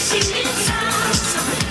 Oh,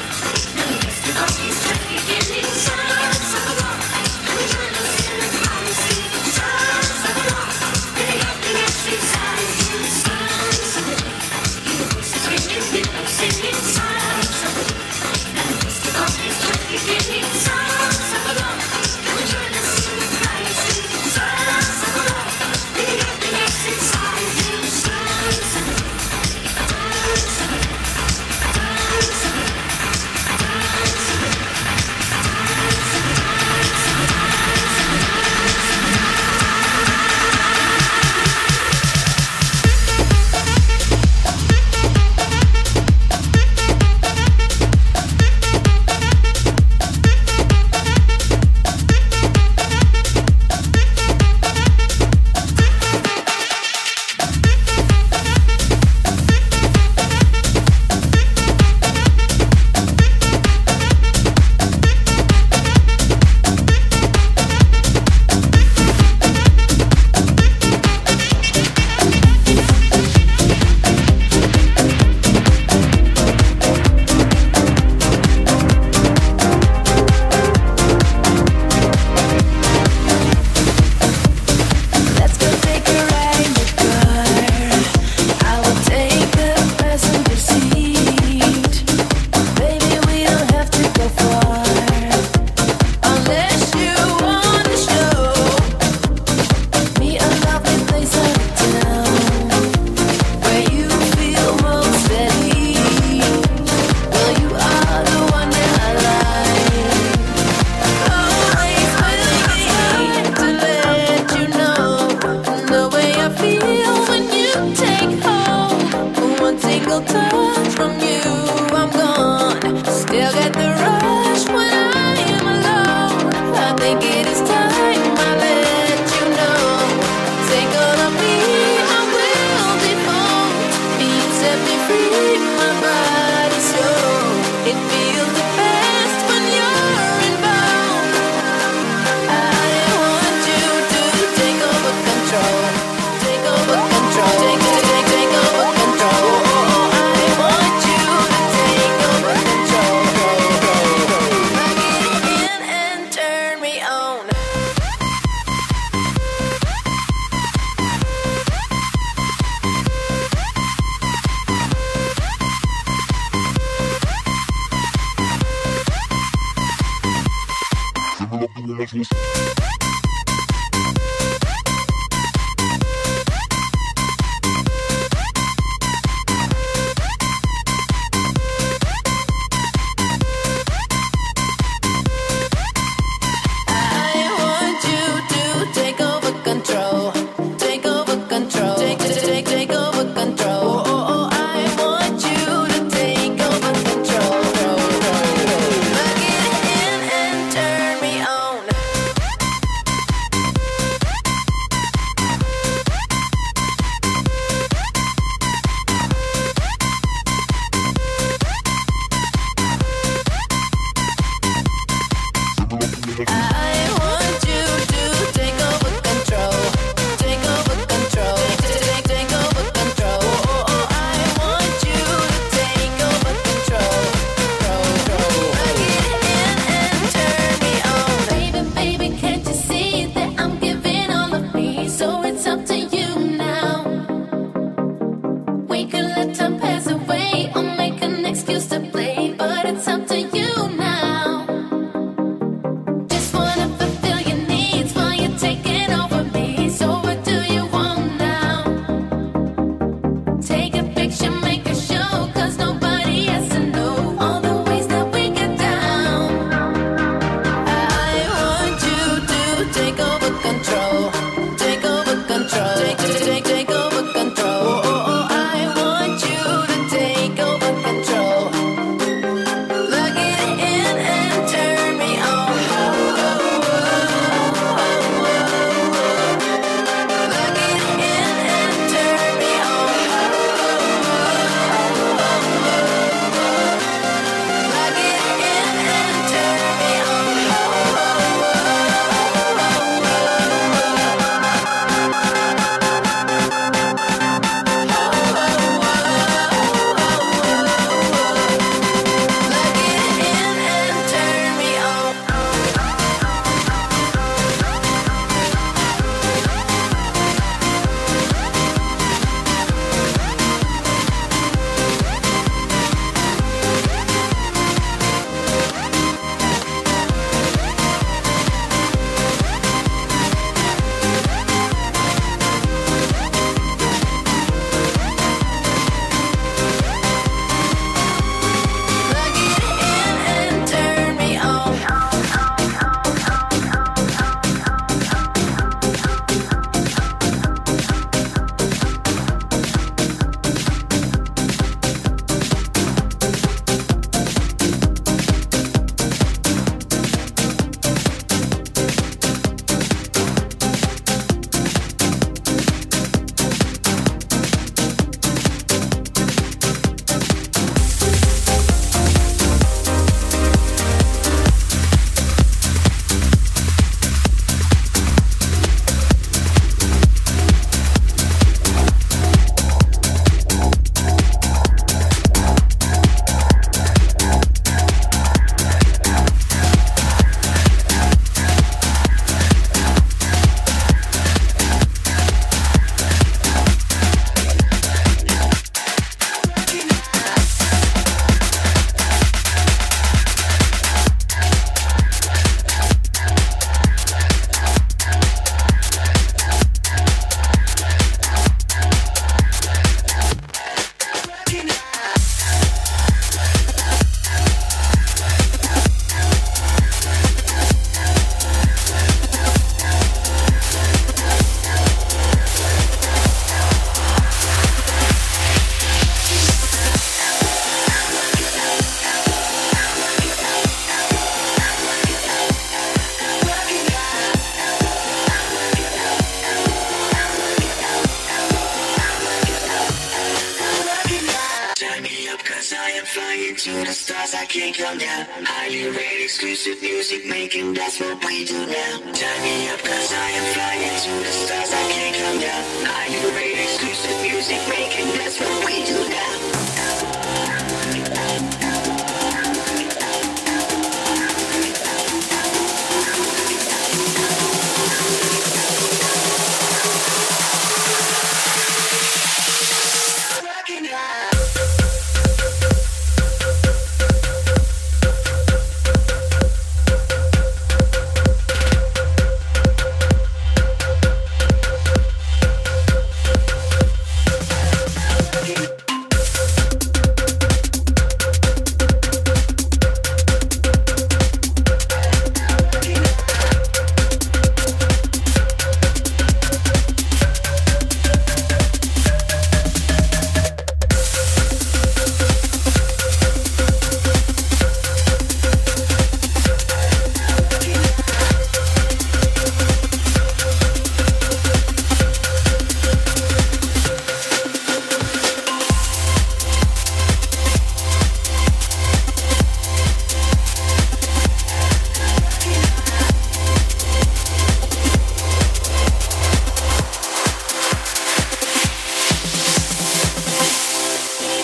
to the stars, I can't come down. Highly rated exclusive music making, that's what we do now. Turn me up, cause I am flying to the stars, I can't come down. Highly rated exclusive music making, that's what we do now.